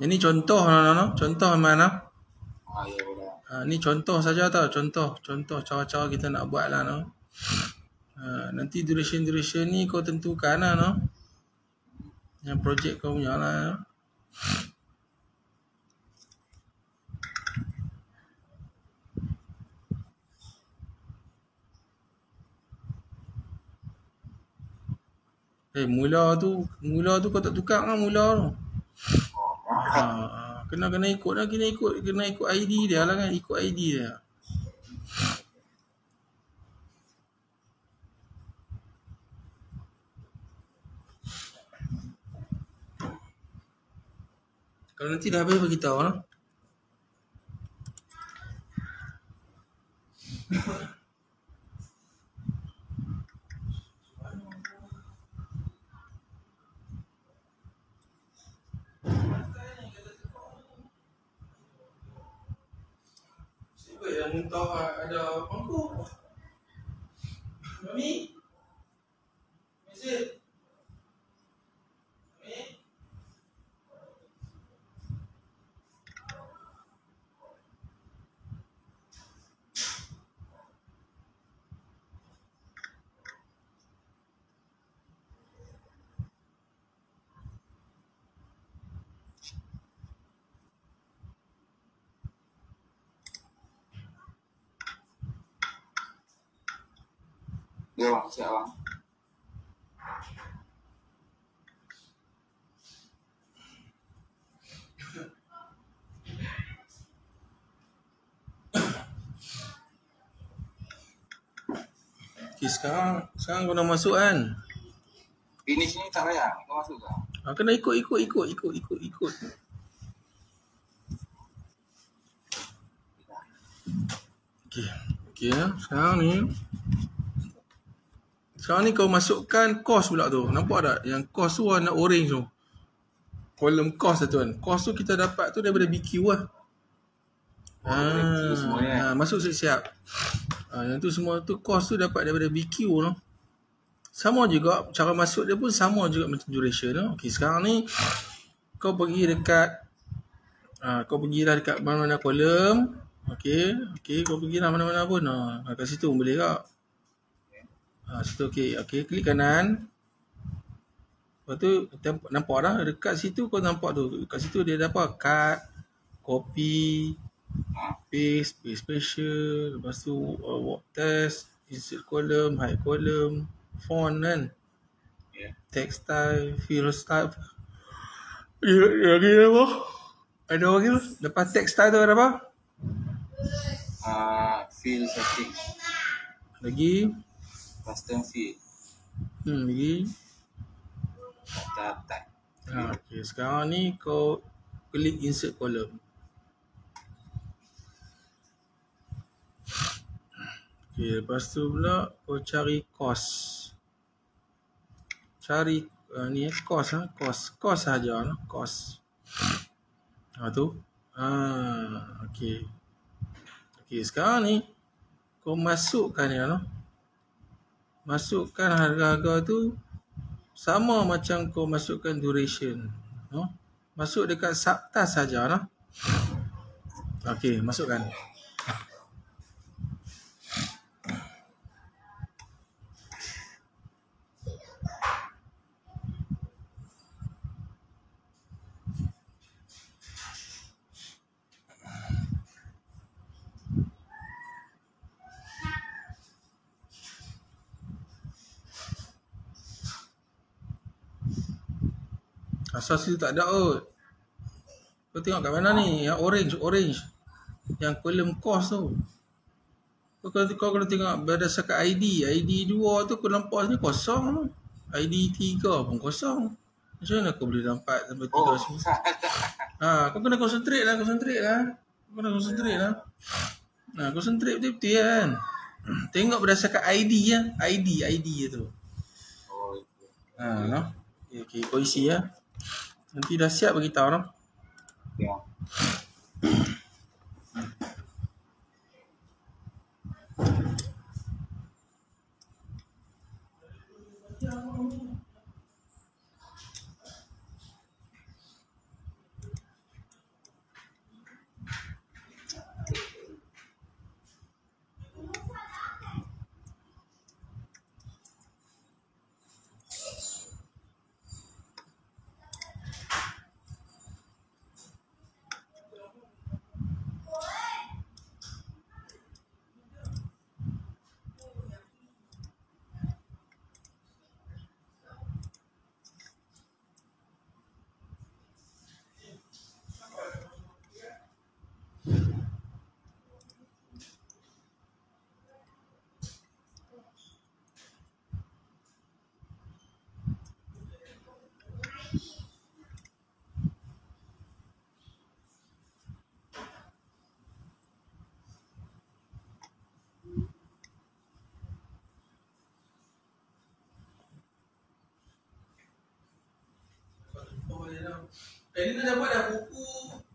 Ini contoh no, no, no. Contoh mana? Ah, ya. Ha, ni contoh saja tau, contoh, contoh cara-cara kita nak buat lah no. Ha, nanti duration-duration ni kau tentukan lah no. Yang projek kau punya lah no. Eh mula tu, mula tu kau tak tukar kan mula tu. Ha, kena kena ikut lah, kena ikut kena ikut ID dia lah kan, ikut ID dia. Kalau nanti dah habis bagi tahu lah. Muntah ada mangkuk? Mami? Bang, siap bang. Okay, sekarang sekarang kau dah masuk kan? Finish ni tak payah. Kau masuk ke? Ha, kena ikut ikut ikut ikut ikut ikut. Okey. Okey. Sekarang ni sekarang ni kau masukkan cost pula tu. Nampak tak? Yang cost tu warna orange tu. Kolom cost tu kan. Cost tu kita dapat tu daripada BQ lah. Oh, eh? ha, masuk siap-siap. Ha, yang tu semua tu cost tu dapat daripada BQ tu. Sama juga cara masuk dia pun sama juga macam duration tu. Okey, sekarang ni kau pergi dekat ha, kau pergilah dekat mana-mana kolom. Okey, okey kau pergilah mana-mana pun. Ha, kat situ boleh tak? Ha, situ okey. Okey, klik kanan. Lepas tu nampak dah dekat situ kau nampak tu. Dekat situ dia ada apa? Cut, copy, paste, paste special, lepas tu uh, work test, insert column, hide column, font kan. Ya. Text style, fill style. Ya, lagi apa? Ada lagi apa? Lepas text style tu ada apa? Ah, fill setting. Lagi. Custom fill. Hmm, lagi. Data type. Ha, okay. Sekarang ni kau klik insert column. Okay, lepas tu pula kau cari cost. Cari uh, ni eh, cost ah, cost. Cost saja lah, cost. Ha tu. Ah, okey. Okey, sekarang ni kau masukkan ya noh. Masukkan harga-harga tu sama macam kau masukkan duration. No? Masuk dekat subtask saja noh. Okey, masukkan. Asas tu tak ada kot. Kau tengok kat mana ni? Yang orange, orange. Yang kolom cost tu. Kau kalau kau kena tengok berdasarkan ID. ID 2 tu kau nampak sini kosong tu. ID 3 pun kosong. Macam mana kau boleh nampak sampai 3 Oh, semua? Ha, kau kena concentrate lah, concentrate lah. Kau kena concentrate lah. Ha, concentrate betul-betul kan. Tengok berdasarkan ID ya. ID, ID tu. oh. Ha, no? Okay, okay, kau isi ya. Nanti dah siap bagi tahu no. Ya. Lina dah buat dah buku,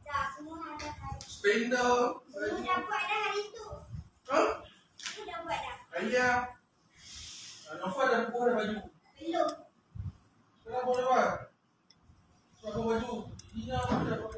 Dah, semua dah hari. spender, Semua dah buat dah hari tu. ha? Semua dah buat dah. Ayah. Ah, Nova dah buat dah baju. Belum. Sekarang boleh buat. Suara baju. Lina pun dah buat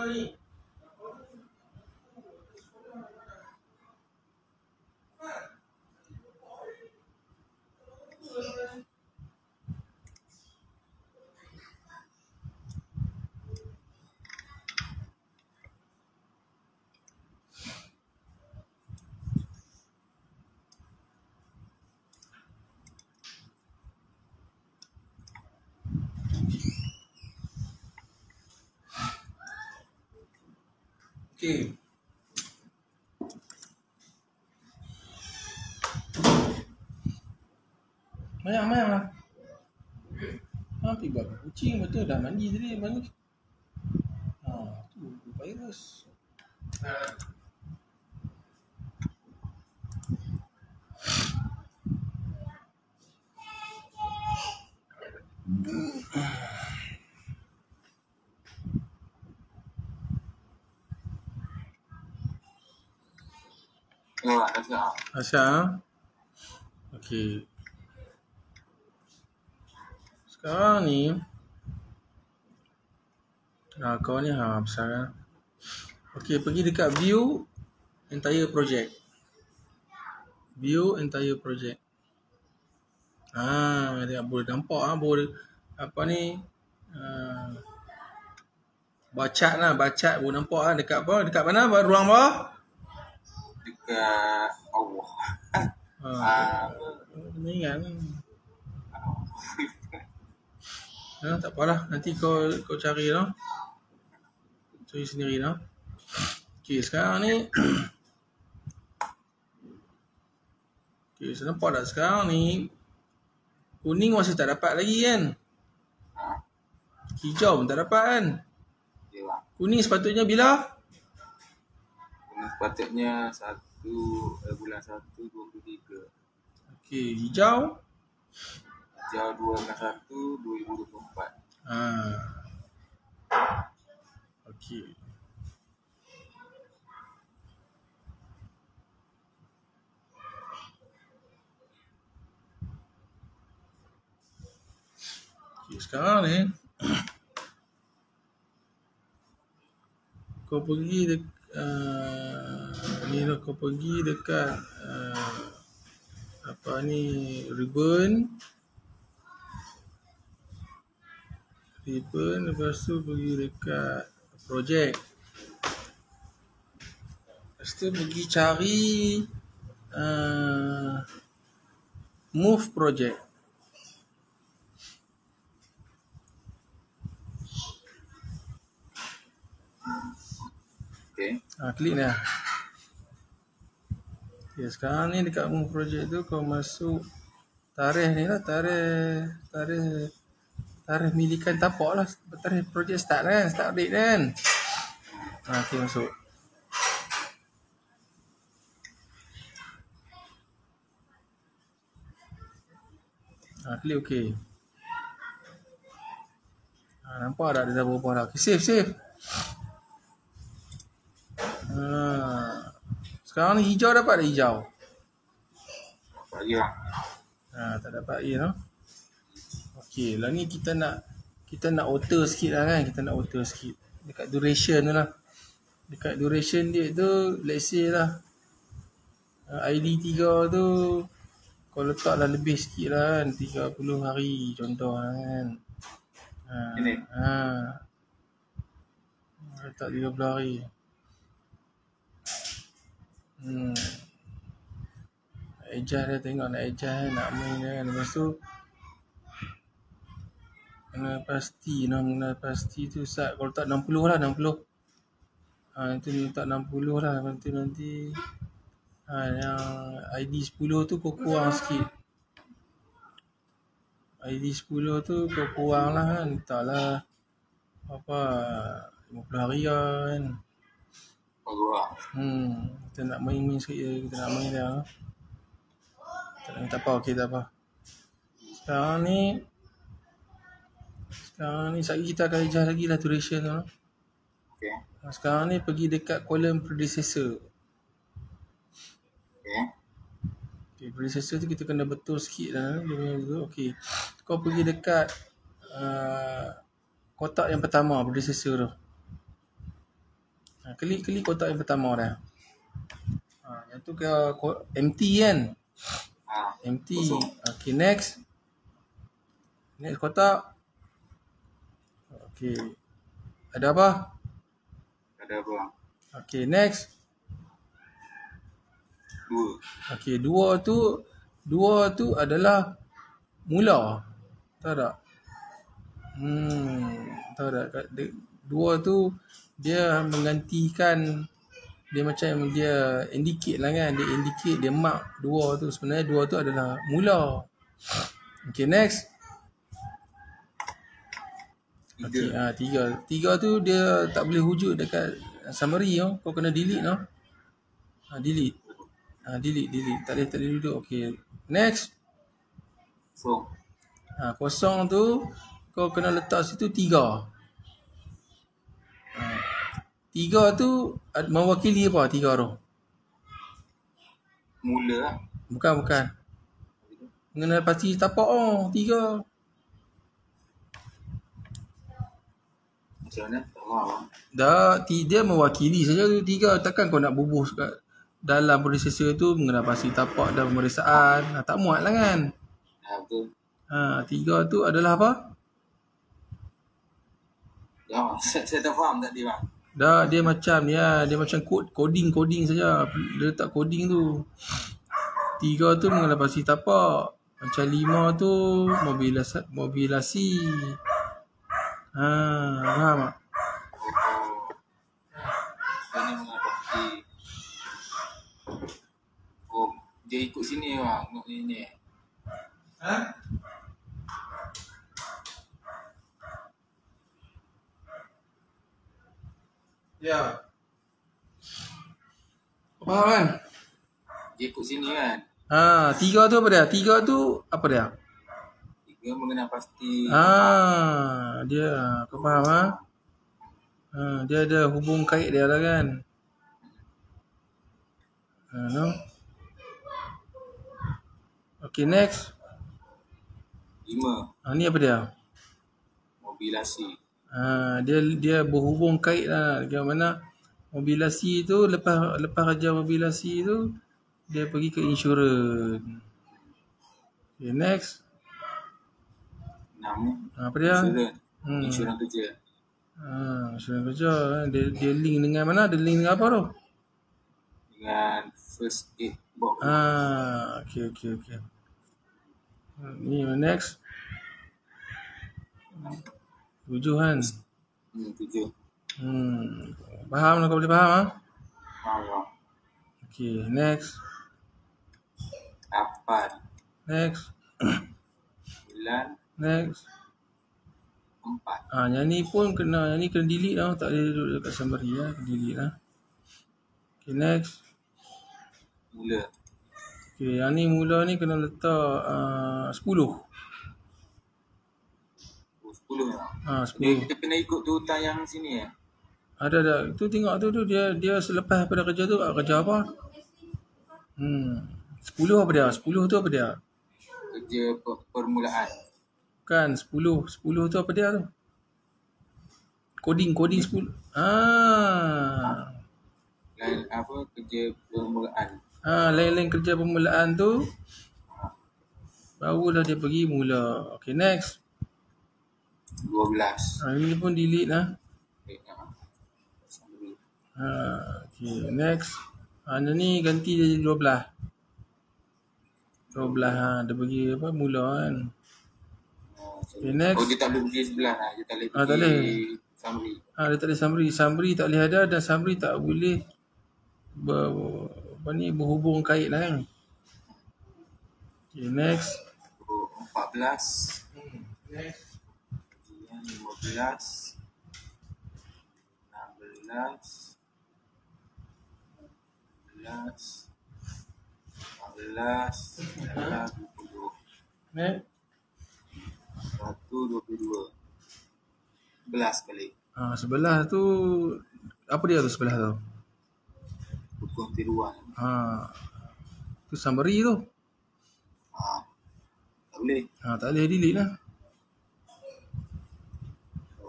dah. Lina ni. Okey. Mayang, mayang lah. Ha, pergi buat kucing betul dah mandi tadi mana? Ha, tu virus. Ya, Asya. Okey. Sekarang ni Ah, kau ni ha besar kan. Okey, pergi dekat view entire project. View entire project. Ah, dia boleh nampak ah boleh apa ni uh, bacat lah bacat boleh nampak ah dekat apa dekat mana ruang bawah Dekat Allah. Ah, ni kan. Ha, tak apalah. Nanti kau kau cari lah. Cari sendiri lah. Okey, sekarang ni Okey, saya nampak tak sekarang ni kuning masih tak dapat lagi kan? Ha, Hijau pun tak dapat kan? Kuning sepatutnya bila? Ini sepatutnya satu eh, bulan satu dua puluh tiga. Okey, hijau. Hijau dua bulan satu dua ribu dua puluh empat. Ha. Okey. Okey, sekarang ni kau pergi dek uh, ni lah kau pergi dekat uh, apa ni ribbon ribbon lepas tu pergi dekat project lepas tu pergi cari uh, move project Okey. Ha, klik lah. Okay, sekarang ni dekat move project tu kau masuk tarikh ni lah, tarikh tarikh tarikh milikan tapak lah, tarikh project start kan, start date kan. Ha, okay, masuk. Ha, klik okay. Ha, nampak tak dia dah berubah dah. Okay, save, save. Ha. Sekarang ni hijau dapat tak hijau? Bagi lah. Ha, tak dapat lagi no. Okey, lah ni kita nak kita nak alter sikit lah kan. Kita nak alter sikit. Dekat duration tu lah. Dekat duration dia tu, let's say lah. Uh, ID 3 tu kau letak lah lebih sikit lah kan. 30 hari contoh lah kan. Ha, Ini? Ha. Letak 30 hari. Hmm. Nak adjust dia tengok nak kan, nak main dia kan. Lepas tu Mengenal pasti, nah mengenal pasti tu start kalau tak 60 lah 60. Ha itu minta 60 lah nanti nanti ha yang ID 10 tu kau kurang sikit. ID 10 tu kau kurang lah kan. Taklah apa 50 hari lah kan. Baru lah. Hmm, kita nak main-main sikit je, kita nak main dah. Tak, tak apa, okey tak apa. Sekarang ni sekarang ni sekejap kita akan ajar lagi lah duration tu. Okay. Sekarang ni pergi dekat column predecessor. Okay. Okay, predecessor tu kita kena betul sikit lah. Dia punya tu. Okay. Kau pergi dekat uh, kotak yang pertama predecessor tu. Ha, klik klik kotak yang pertama dah. Ha, yang tu ke empty kan? Ah, Empty. Kosong. Okay, next. Next kotak. Okay. Ada apa? ada apa? Okay, next. Dua. Okey, dua tu dua tu adalah mula. Tahu tak? Hmm, tak? De- Dua tu dia menggantikan dia macam dia indicate lah kan. Dia indicate, dia mark dua tu. Sebenarnya dua tu adalah mula. Okay, next. Tiga. Okay, ah tiga. Tiga tu dia tak boleh wujud dekat summary tau. Kau kena delete tau. Ha, delete. Ha, delete, delete. Tak boleh, tak boleh duduk. Okay. Next. So, Ha, kosong tu kau kena letak situ tiga. Ha, tiga tu mewakili apa tiga tu? mula lah. Bukan, bukan. Mengenal pasti tapak oh, tiga. Macam mana? Tak lah. Dah, dia mewakili saja tu tiga. Takkan kau nak bubuh kat dalam prosesor tu mengenal pasti tapak dan pemeriksaan. Ha, tak muat lah kan? Betul. Ha, tiga tu adalah apa? Ya, saya, saya tak faham tadi bang. Dah dia macam ni lah. Dia macam kod, coding coding saja. Dia letak coding tu. Tiga tu mengenal pasti tapak. Macam lima tu mobilasi. mobilasi. Ha, faham tak? Ini mengapa dia ikut sini. Tengok ni ni. Ha? Ya. Faham kan? Dia ikut sini kan. Ha, tiga tu apa dia? Tiga tu apa dia? Tiga mengenal pasti. Ah, dia kau faham ah? Ha, dia ada hubung kait dia lah kan. Ha, no. Okay, next. Lima. Ha, ni apa dia? Mobilasi. Ha, dia dia berhubung kait lah. Yang mana mobilasi tu lepas lepas kerja mobilasi tu dia pergi ke insurans. Okay, next. Enam. Ha, apa dia? Insurans. Hmm. Insurans kerja. Ha, insurans kerja. Dia, dia link dengan mana? Dia link dengan apa tu? Dengan first aid box. Ah, okay, okay, okay. Ni next. Tujuh kan? Hmm, tujuh. Hmm. Faham lah kau boleh faham ah? Faham bang. Okay, next. Lapan. Next. Sembilan. Next. Empat. Ah, yang ni pun kena, yang ni kena delete lah. Tak boleh duduk dekat summary lah. Kena delete lah. Okay, next. Mula. Okay, yang ni mula ni kena letak uh, 10. Oh, sepuluh bang. Ah, Dia, 10. dia kena ikut turutan yang sini eh. Ada ada. Tu tengok tu tu dia dia selepas pada kerja tu ah, kerja apa? Hmm. 10 apa dia? 10 tu apa dia? Kerja per, permulaan. Kan 10. 10 tu apa dia tu? Coding coding 10. Ah. Lain apa kerja permulaan. Ah, lain-lain kerja permulaan tu barulah dia pergi mula. Okay, next. Dua belas. Ah, ini pun delete lah. Ah. Ha, okay, next. Ha, yang ni ganti jadi 12. 12 ha, dia pergi apa mula kan. Ah, Okay, next. Oh dia tak boleh pergi sebelah lah. Dia tak boleh Ah, tak pergi boleh. summary. Ha, dia tak ada summary. Summary tak boleh ada dan summary tak boleh ber, apa ni, berhubung kait lah kan. Okay, next. Oh, 14. Next. Kemudian 15. 16. 17. 18. 19. 20. Next. 1, 22. 11 kali. Ha, sebelah tu, apa dia tu sebelah tu? Hukum tiruan. Ha, tu summary tu. Ah, tak boleh. Ha, tak boleh delete lah.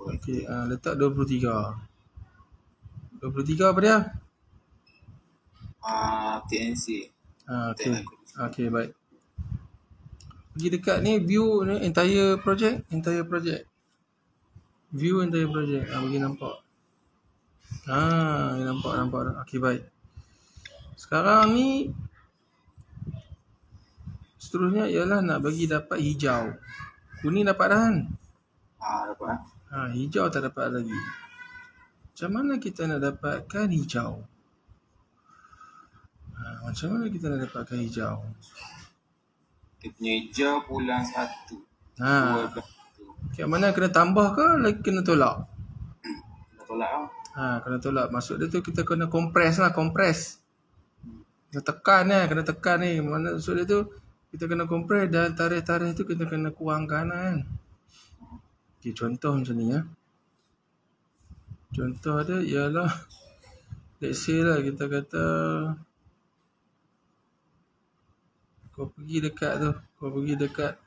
Okey, ha, letak 23. 23 apa dia? Ah, TNC. Ha, okey. Okey, baik. Pergi dekat ni view ni entire project, entire project. View entire project. Ha, bagi nampak. Ha, ni nampak nampak. Okey, baik. Sekarang ni seterusnya ialah nak bagi dapat hijau. Kuning dapat dah kan? Ah, dapat ah. Ha, hijau tak dapat lagi. Macam mana kita nak dapatkan hijau? Ha, macam mana kita nak dapatkan hijau? Dia punya hijau bulan 1. Ha, 12 tu. kat mana kena tambah ke lagi kena tolak? Dah tolak tau. Ha, kena tolak. Maksud dia tu kita kena compress lah, compress. Kena tekan eh, kena tekan ni. Mana maksud dia tu kita kena compress dan tarikh-tarikh tu kita kena kurangkan lah kan. Okay, contoh macam ni ya. Contoh dia ialah let's say lah kita kata kau pergi dekat tu, kau pergi dekat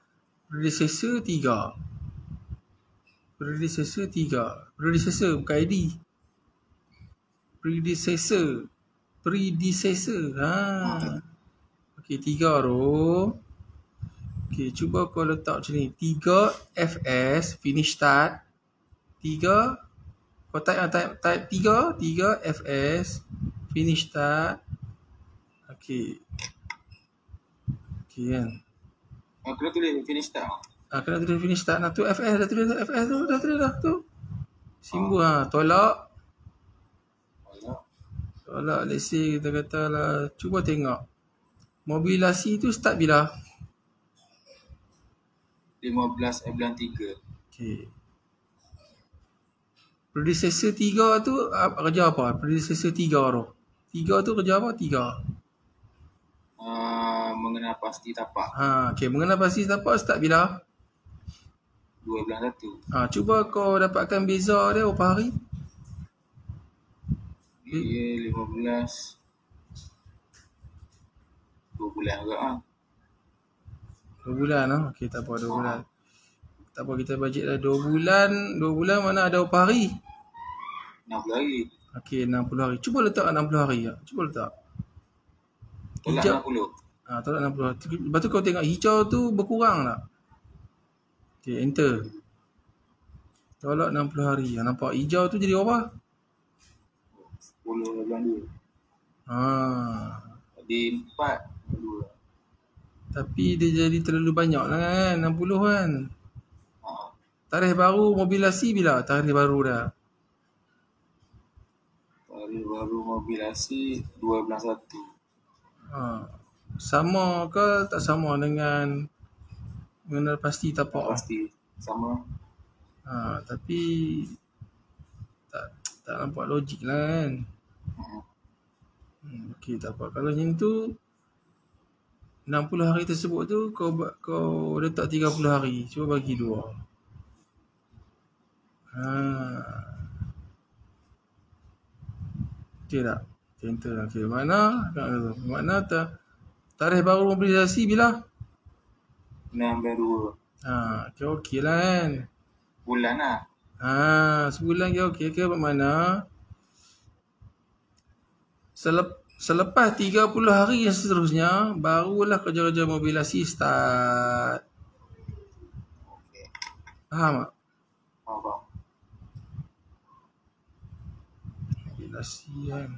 predecessor 3. Predecessor 3. Predecessor bukan ID. Predecessor. Predecessor. Ha. Okey, 3 tu. Okey, cuba kau letak macam ni. 3 FS finish start. 3 kau type ah type type 3 3 FS finish start. Okey. Okey kan. Ah, kena tulis finish tak? Ah kena tulis finish start nah tu FS dah tulis tu FS tu dah tulis dah tu. Simbol ha tolak Tolak. tolak let's say kita kata lah cuba tengok. Mobilasi tu start bila? 15 eh, bulan 3. Okey. Predecessor 3 tu ah, kerja apa? Predecessor 3 tu. 3 tu kerja apa? 3. Ah, mengenal pasti tapak. Ha, okey, mengenal pasti tapak start bila? 2 bulan 1. Ha, cuba kau dapatkan beza dia berapa hari? Dia 15 2 bulan agak ah. 2 bulan ah. Okey, tak apa 2 bulan. Tak apa kita bajet dah 2 bulan. 2 bulan mana ada berapa hari? 60 hari. Okey, 60 hari. Cuba letak 60 hari ya. Cuba letak. Tolak Hijau. 60. Ha, tolak 60 hari. Lepas tu kau tengok hijau tu berkurang tak? Okey, enter. Tolak 60 hari. Ha, nampak hijau tu jadi apa? 10 bulan 2. Ha. Jadi 4 bulan 2. Tapi dia jadi terlalu banyak lah kan. 60 kan. Tarikh baru mobilasi bila? Tarikh baru dah. hari baru mobilasi 2 bulan 1. Ha. Sama ke tak sama dengan mengenal pasti Tak tapak? pasti sama. Ha, tapi tak tak nampak logik lah kan. Hmm. Hmm, Okey tak apa. Kalau macam tu 60 hari tersebut tu kau kau letak 30 hari. Cuba bagi dua. Ha. Okey tak? Enter. Okey mana? Mana ta tarikh baru mobilisasi bila? 6 bulan 2. Ha, okey okey lah kan. Bulan lah. Ha, sebulan ke okey ke mana? Selep, selepas 30 hari yang seterusnya barulah kerja-kerja mobilisasi start. Faham tak? Faham. Mobilisasi kan.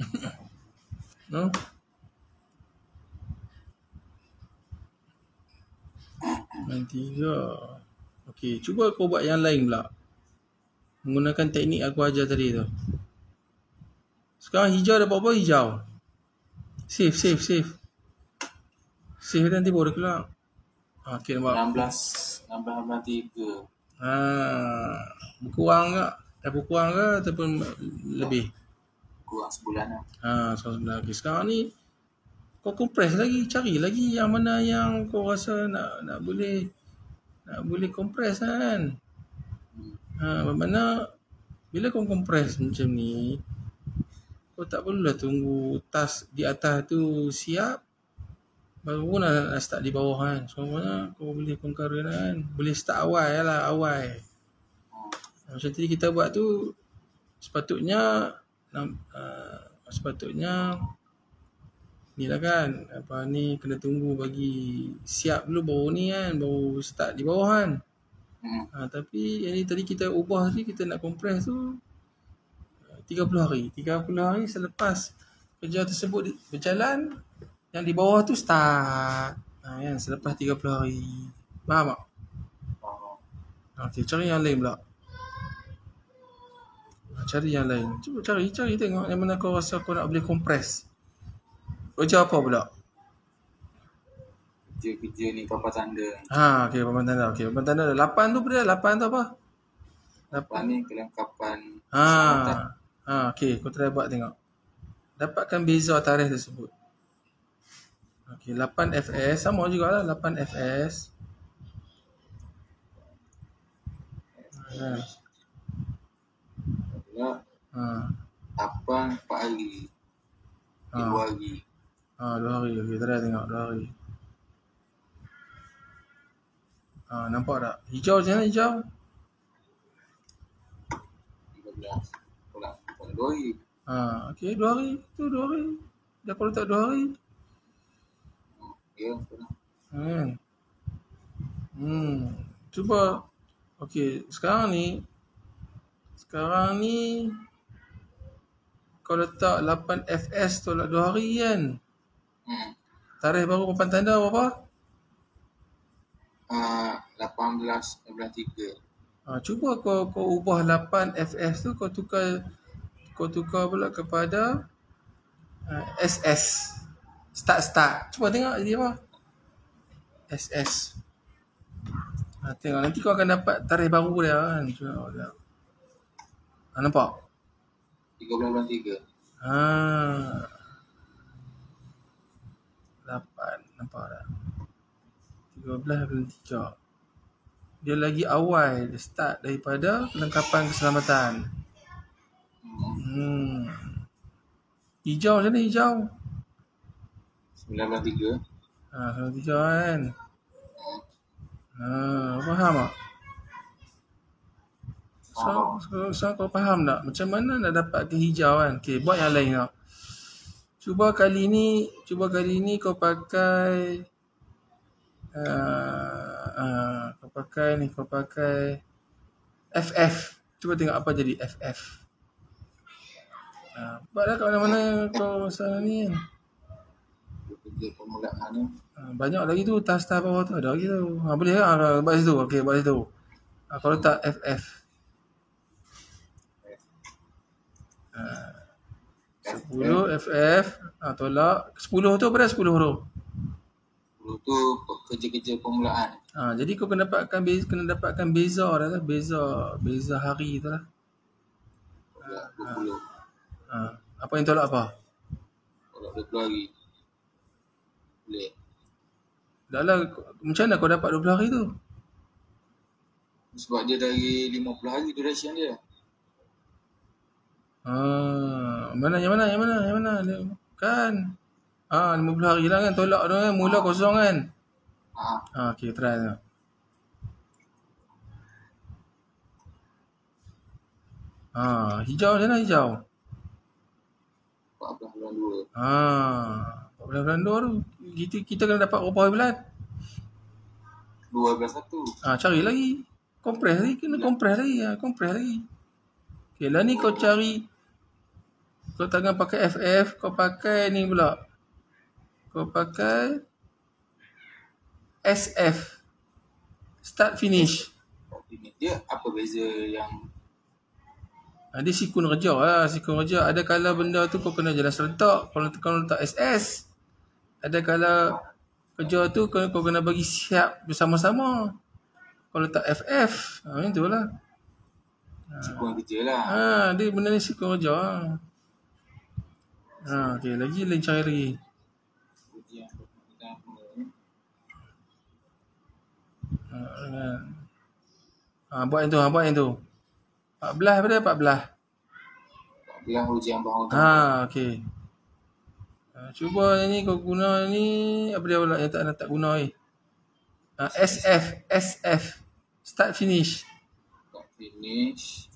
No? Main tiga. Okey, cuba kau buat yang lain pula. Menggunakan teknik aku ajar tadi tu. Sekarang hijau dapat apa? Hijau. Save, save, save. Save nanti baru keluar. Ah, Okey, nampak. 16 16 13 Ha, berkurang ke? Dah berkurang ke ataupun lebih? kurang sebulan lah. Ha, so sebenarnya okay. sekarang ni kau compress lagi, cari lagi yang mana yang kau rasa nak nak boleh nak boleh compress kan. Ha, mana bila kau compress macam ni kau tak perlulah tunggu tas di atas tu siap baru pun nak, nak start di bawah kan. So mana kau boleh concurrent kan. Boleh start awal lah, awal. Hmm. Macam tadi kita buat tu sepatutnya uh, sepatutnya ni lah kan apa ni kena tunggu bagi siap dulu baru ni kan baru start di bawah kan Hmm. ha, tapi yang ni tadi kita ubah tadi kita nak compress tu uh, 30 hari 30 hari selepas kerja tersebut berjalan yang di bawah tu start ha, kan selepas 30 hari faham tak? Faham. Okey, cari yang lain pula. Ha, Cari yang lain. Cuba cari, cari tengok yang mana kau rasa kau nak boleh compress. Kerja apa pula? Kerja-kerja ni kapal tanda. Ha, okey, papan tanda. Okey, papan tanda ada 8 tu pada 8 tu apa? Lepas ni kelengkapan Ha. Ha, okey, kau try buat tengok. Dapatkan beza tarikh tersebut. Okey, 8 FS sama jugalah 8 FS. Ha. Ha. Apang 4 hari. Ha. 2 hari. Ha, dua hari. Okey, try tengok dua hari. Ha, nampak tak? Hijau macam mana hijau? 13. Pula pula 2 hari. Ha, okey, dua hari. Tu dua hari. Dah kalau tak dua hari. Hmm. Ya, pernah. Kan? Hmm. Cuba. Okey, sekarang ni. Sekarang ni. Kau letak 8 FS tolak dua hari kan? Hmm. Tarikh baru papan tanda berapa? Uh, 18 19 3. Ha, cuba kau kau ubah 8 FS tu kau tukar kau tukar pula kepada uh, SS. Start start. Cuba tengok jadi apa? SS. Ha, tengok nanti kau akan dapat tarikh baru dia kan. Cuba tengok. Ha, nampak? 13 bulan 3. Ha. 8 nampak tak? 13 bulan 3. Dia lagi awal dia start daripada kelengkapan keselamatan. Hmm. Hijau macam mana hijau? 9 bulan 3. Ha, kalau hijau kan. Ha, faham tak? So, so, so, kau faham tak? Macam mana nak dapat ke hijau kan? Okay, buat yang lain tau. Cuba kali ni, cuba kali ni kau pakai uh, uh, kau pakai ni, kau pakai FF. Cuba tengok apa jadi FF. Uh, buatlah kat mana-mana kau rasa ni kan. Ha, banyak lagi tu tas-tas bawah tu ada lagi tu. Ha, boleh tak? Ha, buat situ. Okey, buat situ. Ha, kalau tak FF. Ha, 10 FF. Ha, tolak. 10 tu berapa 10 tu? 10 tu kerja-kerja permulaan. Ha, jadi kau kena dapatkan beza, kena dapatkan beza dah lah. Beza, beza hari tu lah. 20. Ha, apa yang tolak apa? Tolak 20 hari. Boleh. Dah lah, macam mana kau dapat 20 hari tu? Sebab dia dari 50 hari duration dia. Ha, mana yang mana yang mana yang mana Dia- kan? Ah, ha, 50 hari lah kan tolak tu kan mula kosong kan. Ha. Ha, okey try tengok. Ha, hijau mana hijau? 14 bulan 2. Ha, 14 bulan 2 tu. Kita kita kena dapat berapa hari bulan? 2 bulan 1. Ha, cari lagi. Compress lagi, kena compress lagi. Ha, compress lagi. Okey, lah ni kau cari Kau takkan pakai FF, kau pakai ni pula. Kau pakai SF. Start finish. Ini dia apa beza yang Ha, dia sikun kerja lah. Sikun kerja. Ada kala benda tu kau kena jalan serentak. Kalau kau letak SS. Ada kala kerja tu kau, kau kena bagi siap bersama-sama. Kau letak FF. Ha, macam tu lah. sikuan kerja lah. Ha, dia benda ni sikun kerja lah. Ha, okay. Lagi lain cara lagi. Ujian pertama. Ha, dengan. Ha, buat yang tu. Ha, buat yang tu. 14 apa dia? 14. Bilang ujian bahawa Ha, okey. Ha, cuba yang ni kau guna ni apa dia pula yang tak nak tak guna ni. Ha, SF, SF. Start finish. tak finish.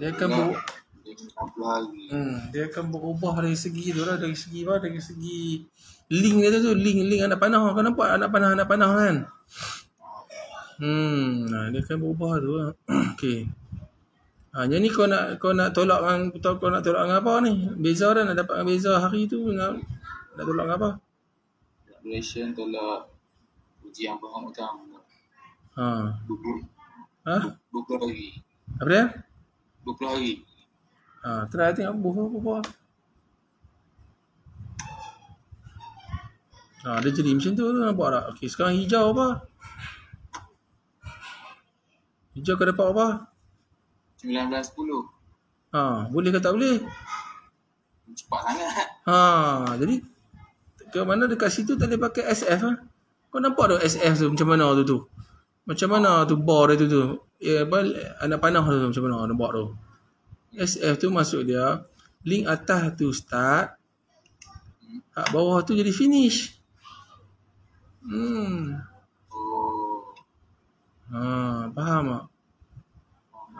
Dia akan ber, Dia 60 hari. hmm, dia akan berubah dari segi tu lah, dari segi apa? Dari segi link dia tu link link anak panah. Kau nampak anak panah anak panah kan? Hmm, nah, dia akan berubah tu lah. okey. Ha, yang ni kau nak kau nak tolak dengan kau nak tolak dengan apa ni? Beza dah nak dapat beza hari tu nak nak tolak dengan apa? Duration tolak ujian bahawa utama. Ha. 20, Ha? 20 hari. Apa dia? 20 hari. Ha, try tengok buah apa buah. Ha, dia jadi macam tu tu nampak tak? Okey, sekarang hijau apa? Hijau kau dapat apa? 19-10. Ha, boleh ke tak boleh? Cepat sangat. Ha, jadi ke mana dekat situ tak boleh pakai SF ha? Kau nampak tak SF tu macam mana tu tu? Macam mana tu bar dia tu tu? Ya, apa, anak panah tu macam mana nampak tu? SF tu masuk dia link atas tu start hak bawah tu jadi finish. Hmm. Ha, faham tak?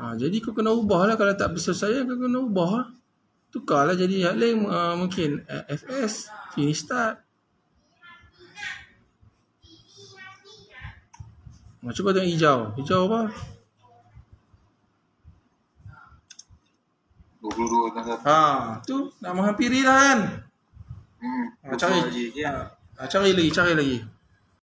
Ha, jadi kau kena ubah lah kalau tak bersesuaian kau kena ubah lah. Tukarlah jadi yang lain uh, mungkin uh, FS finish start. Ha, cuba tengok hijau. Hijau apa? 22 dan 1. Ha, tu nak menghampiri dah kan? Hmm. Ha, cari. Lagi. Ha, cari lagi, cari lagi.